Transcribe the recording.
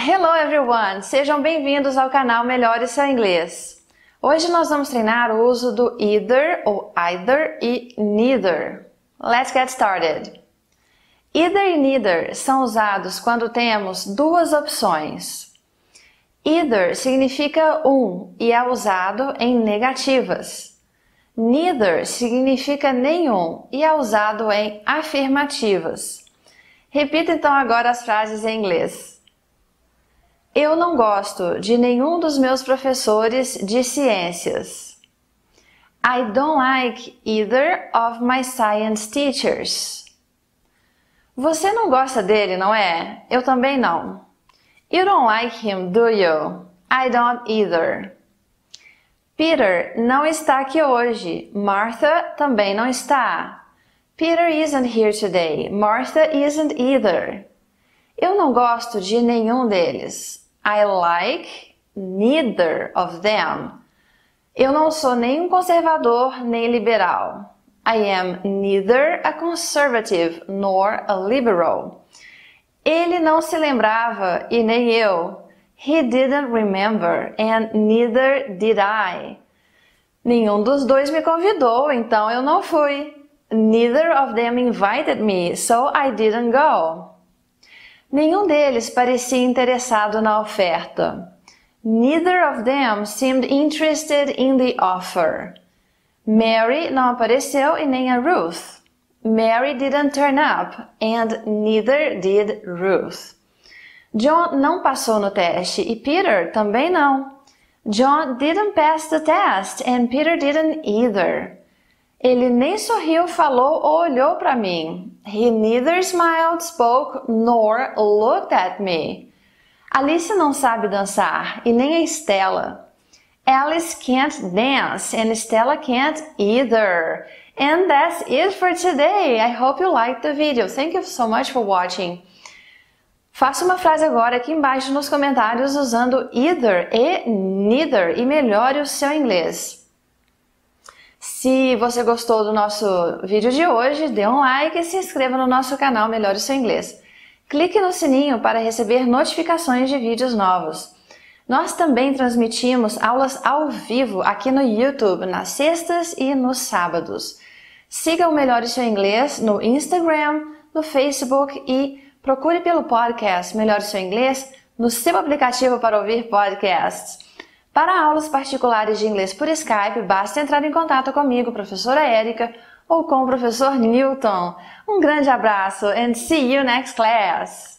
Hello everyone! Sejam bem-vindos ao canal Melhore Seu Inglês. Hoje nós vamos treinar o uso do either ou either e neither. Let's get started. Either e neither são usados quando temos duas opções. Either significa um e é usado em negativas. Neither significa nenhum e é usado em afirmativas. Repita então agora as frases em inglês. Eu não gosto de nenhum dos meus professores de ciências. I don't like either of my science teachers. Você não gosta dele, não é? Eu também não. You don't like him, do you? I don't either. Peter não está aqui hoje. Martha também não está. Peter isn't here today. Martha isn't either. Eu não gosto de nenhum deles. I like neither of them. Eu não sou nem um conservador nem liberal. I am neither a conservative nor a liberal. Ele não se lembrava e nem eu. He didn't remember and neither did I. Nenhum dos dois me convidou, então eu não fui. Neither of them invited me, so I didn't go. Nenhum deles parecia interessado na oferta. Neither of them seemed interested in the offer. Mary não apareceu e nem a Ruth. Mary didn't turn up and neither did Ruth. John não passou no teste e Peter também não. John didn't pass the test and Peter didn't either. Ele nem sorriu, falou ou olhou para mim. He neither smiled, spoke, nor looked at me. Alice não sabe dançar e nem a Stella. Alice can't dance and Stella can't either. And that's it for today. I hope you liked the video. Thank you so much for watching. Faça uma frase agora aqui embaixo nos comentários usando either e neither e melhore o seu inglês. Se você gostou do nosso vídeo de hoje, dê um like e se inscreva no nosso canal Melhore Seu Inglês. Clique no sininho para receber notificações de vídeos novos. Nós também transmitimos aulas ao vivo aqui no YouTube nas sextas e nos sábados. Siga o Melhore Seu Inglês no Instagram, no Facebook e procure pelo podcast Melhore Seu Inglês no seu aplicativo para ouvir podcasts. Para aulas particulares de inglês por Skype, basta entrar em contato comigo, professora Érica, ou com o professor Newton. Um grande abraço and see you next class!